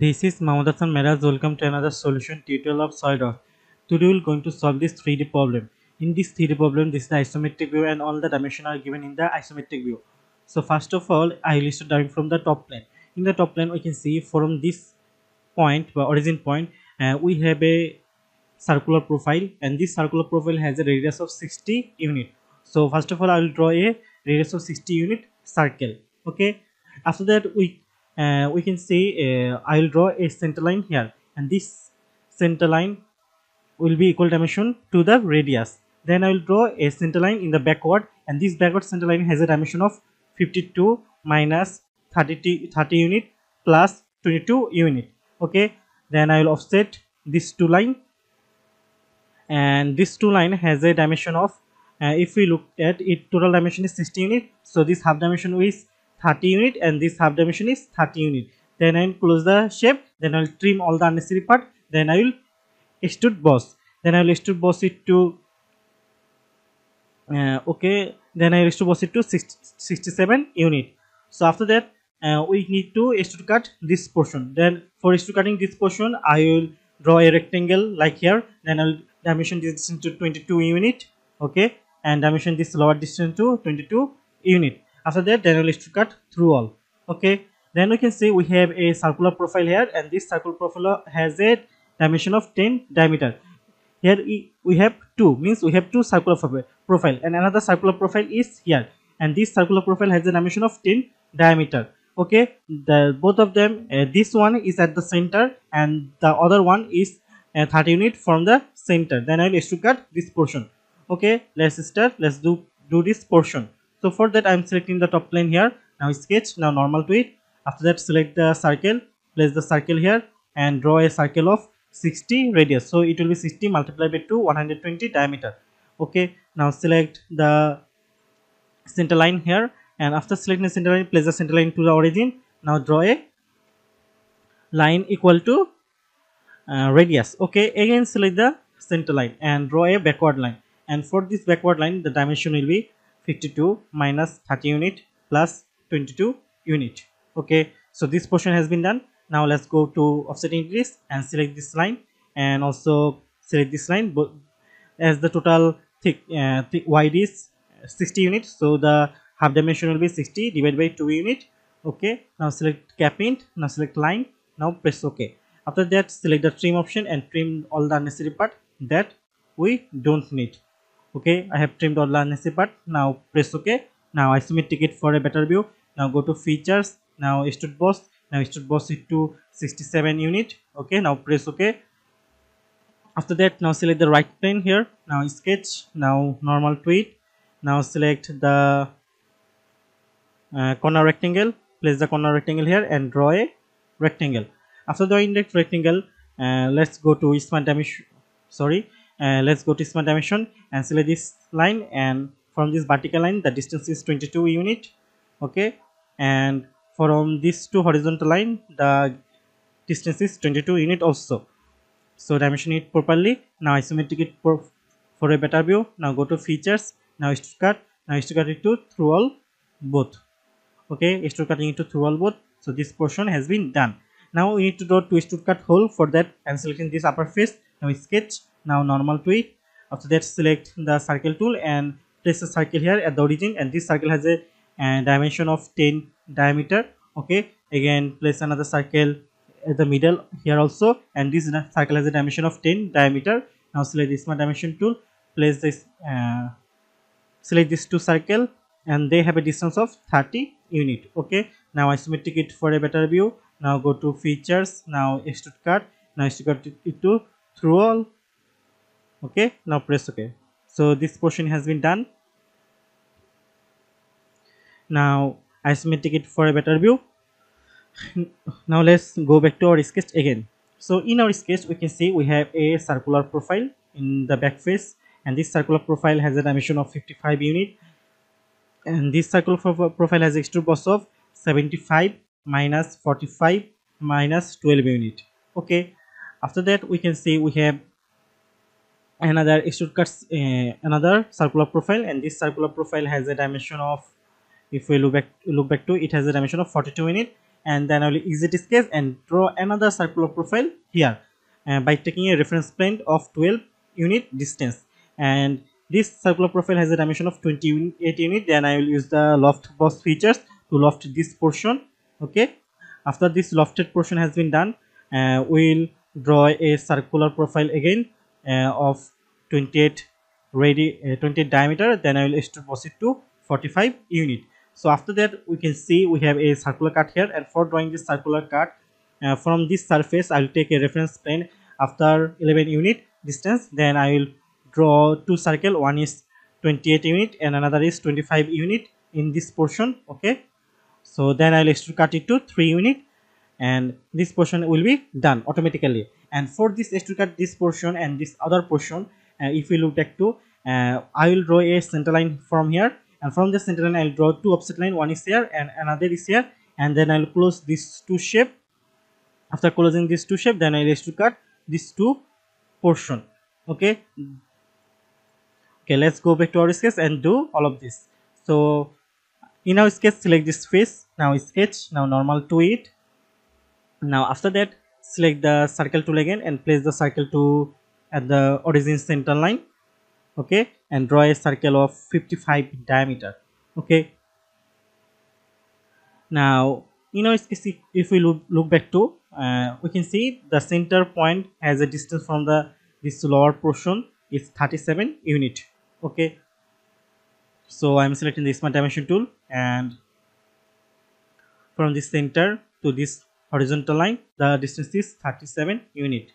This is Mohammad Hassan Meraz. Welcome to another solution tutorial of SolidWorks. Today we are going to solve this 3D problem. In this 3D problem, this is the isometric view and all the dimensions are given in the isometric view. So first of all, I will start drawing from the top plane. In the top plane, we can see from this point, or origin point, uh, we have a circular profile and this circular profile has a radius of 60 unit. So first of all, I will draw a radius of 60 unit circle. Okay. After that, we uh, we can say uh, I will draw a center line here. And this center line will be equal dimension to the radius. Then I will draw a center line in the backward. And this backward center line has a dimension of 52 minus 30, 30 unit plus 22 unit. Okay? Then I will offset this two line. And this two line has a dimension of uh, if we look at it total dimension is 60 unit. So this half dimension is 30 unit and this half dimension is 30 unit. Then I will close the shape then I will trim all the unnecessary part then I will extrude boss. Then I will extrude boss it to uh, okay then I will extrude boss it to 60, 67 unit. So after that uh, we need to extrude cut this portion. Then for extrude cutting this portion I will draw a rectangle like here. Then I will dimension this distance to 22 unit okay and dimension this lower distance to 22 unit after that then we'll cut through all. Okay? Then we can see we have a circular profile here and this circular profile has a dimension of 10 diameter. Here we have two means we have two circular profile and another circular profile is here. And this circular profile has a dimension of 10 diameter. Okay? The both of them uh, this one is at the center and the other one is uh, 30 unit from the center. Then i will cut this portion. Okay? Let's start. Let's do do this portion so for that i'm selecting the top plane here. Now sketch. Now normal to it. After that select the circle. Place the circle here and draw a circle of 60 radius. So it will be 60 multiplied by 2 120 diameter. Okay. Now select the center line here. And after selecting the center line place the center line to the origin. Now draw a line equal to uh, radius. Okay. Again select the center line and draw a backward line. And for this backward line the dimension will be 52 minus 30 unit plus 22 unit. Okay so this portion has been done. Now let's go to offsetting this and select this line and also select this line. But as the total thick, uh, thick wide is 60 units so the half dimension will be 60 divided by 2 unit. Okay now select cap ends now select line now press ok. After that select the trim option and trim all the unnecessary part that we don't need okay i have trimmed all the unnecessary part. Now press ok now isometric it for a better view. Now go to features. Now extrude boss. Now extrude boss it to 67 unit. Okay now press ok after that now select the right plane here. Now sketch. Now normal it now select the uh, corner rectangle. Place the corner rectangle here and draw a rectangle. After the index rectangle uh, let's go to smart dimension sorry uh, let's go to smart dimension and select this line and from this vertical line the distance is 22 unit okay? And from this to horizontal line the distance is 22 unit also. So dimension it properly. Now isometric it for, a better view. Now go to features. Now cut now cut it to through all both okay? Extrude cutting it to through all both. So this portion has been done. Now we need to draw two extrude cut hole for that and selecting this upper face. Now sketch now normal to it after that select the circle tool and place a circle here at the origin. And this circle has a, a dimension of 10 diameter. Okay. Again place another circle at the middle here also. And this circle has a dimension of 10 diameter. Now select this one dimension tool. Place this uh, select these two circle. And they have a distance of 30 unit. Okay. Now isometric it for a better view. Now go to features. Now extrude cut now extrude cut it to through all okay now press ok so this portion has been done. Now isometric it for a better view. Now let's go back to our sketch again. So in our sketch we can see we have a circular profile in the back face and this circular profile has a dimension of 55 unit. And this circular profile has extrude boss of 75 minus 45 minus 12 unit. Okay after that we can see we have another cuts uh, another circular profile and this circular profile has a dimension of if we look back look back to it has a dimension of 42 unit and then I will exit sketch and draw another circular profile here uh, by taking a reference plane of 12 unit distance. And this circular profile has a dimension of 28 unit then I will use the loft boss features to loft this portion okay? After this lofted portion has been done uh, we'll draw a circular profile again of 28 radi uh, 28 diameter then I will it to 45 unit. So after that we can see we have a circular cut here and for drawing this circular cut uh, from this surface i will take a reference plane after 11 unit distance. Then i will draw two circle. One is 28 unit and another is 25 unit in this portion okay? So then i'll extrude cut it to 3 unit and this portion will be done automatically. And for this extrude cut this portion and this other portion uh, if we look back to uh, i will draw a center line from here. And from the center line I'll draw two offset line. One is here and another is here. And then I'll close these two shape. After closing these two shape then I'll to cut these two portion. Okay? Okay let's go back to our sketch and do all of this. So in our sketch select this face. Now sketch. Now normal to it now after that select the circle tool again and place the circle to at the origin center line okay and draw a circle of 55 diameter okay. Now you know if we look, look back to uh, we can see the center point has a distance from the this lower portion is 37 unit okay. So i'm selecting smart dimension tool and from this center to this horizontal line the distance is 37 unit.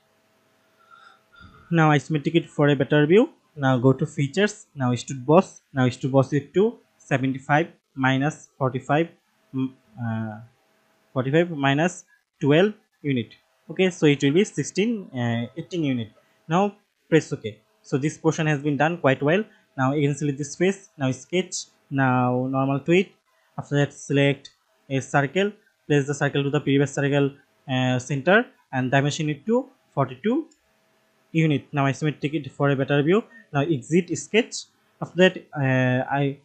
Now isometric it for a better view. Now go to features. Now extrude boss. Now extrude boss it to 75 minus 45 mm, uh, 45 minus 12 unit. Okay so it will be 16 uh, 18 unit. Now press ok. So this portion has been done quite well. Now can select this face. Now sketch. Now normal to it after that select a circle place the circle to the previous circle uh, center and dimension it to 42 unit. Now isometric it for a better view. Now exit sketch. After that uh, i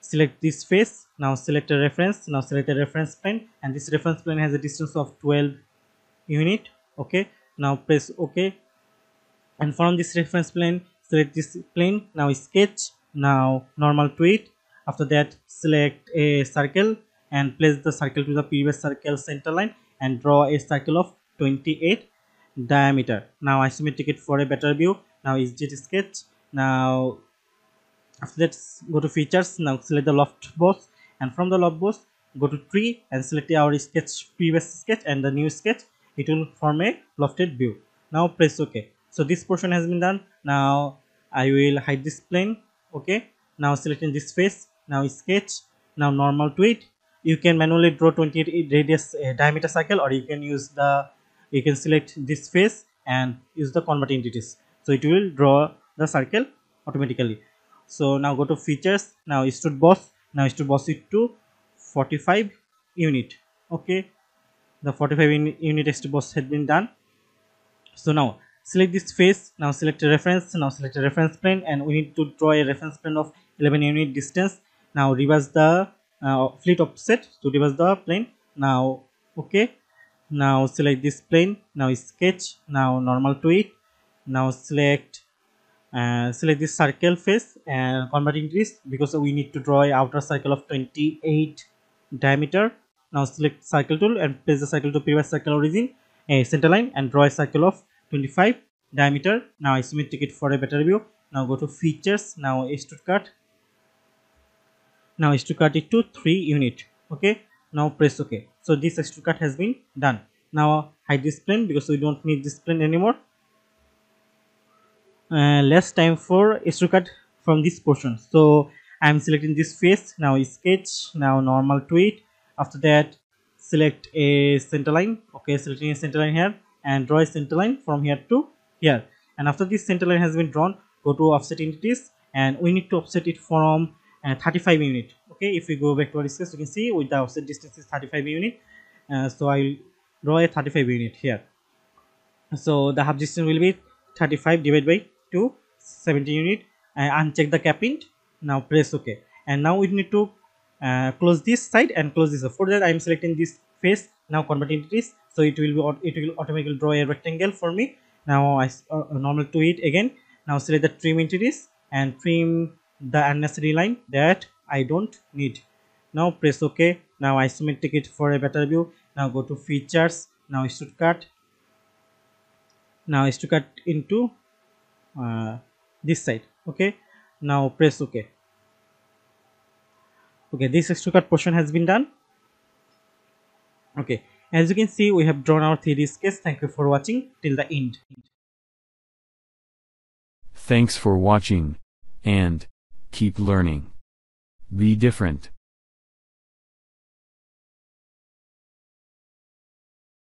select this face. Now select a reference. Now select a reference plane. And this reference plane has a distance of 12 unit. Okay. Now press ok. And from this reference plane select this plane. Now sketch. Now normal to it. After that select a circle and place the circle to the previous circle center line and draw a circle of 28 diameter. Now isometric it for a better view. Now is jet sketch? Now after that go to features. Now select the loft boss and from the loft boss go to tree and select our sketch previous sketch and the new sketch. It will form a lofted view. Now press ok. So this portion has been done. Now i will hide this plane. Okay now selecting this face. Now sketch. Now normal to it you can manually draw 28 radius uh, diameter circle or you can use the you can select this face and use the convert entities so it will draw the circle automatically. So now go to features. Now extrude boss. Now extrude boss it to 45 unit. Okay? The 45 unit extrude boss had been done. So now select this face. Now select a reference. Now select a reference plane. And we need to draw a reference plane of 11 unit distance. Now reverse the uh, flip offset to reverse the plane. Now okay. Now select this plane. Now sketch. Now normal to it. Now select uh, select this circle face and converting this because we need to draw a outer circle of 28 diameter. Now select circle tool and place the circle to previous circle origin a center line and draw a circle of 25 diameter. Now isometric it for a better view. Now go to features. Now extrude cut now extrude cut it to 3 unit. Okay? Now press ok. So this extrude cut has been done. Now hide this plane because we don't need this plane anymore. Uh, less time for extrude cut from this portion. So i'm selecting this face. Now sketch. Now normal to it. After that select a center line. Okay selecting a center line here. And draw a center line from here to here. And after this center line has been drawn go to offset entities. And we need to offset it from uh, 35 unit okay if we go back to our sketch you can see with the offset distance is 35 unit uh, so i will draw a 35 unit here. So the half distance will be 35 divided by to 70 unit. And uncheck the cap ends. Now press ok. And now we need to uh, close this side and close this. For that i am selecting this face. Now convert entities so it will be it will automatically draw a rectangle for me. Now i uh, normal to it again. Now select the trim entities and trim the unnecessary line that i don't need. Now press ok. Now isometric it for a better view. Now go to features. Now extrude cut now is to cut into uh, this side. Okay now press ok. Okay this extrude cut portion has been done. Okay as you can see we have drawn our 3d sketch. Thank you for watching. Till the end. Thanks for watching. And keep learning. Be different.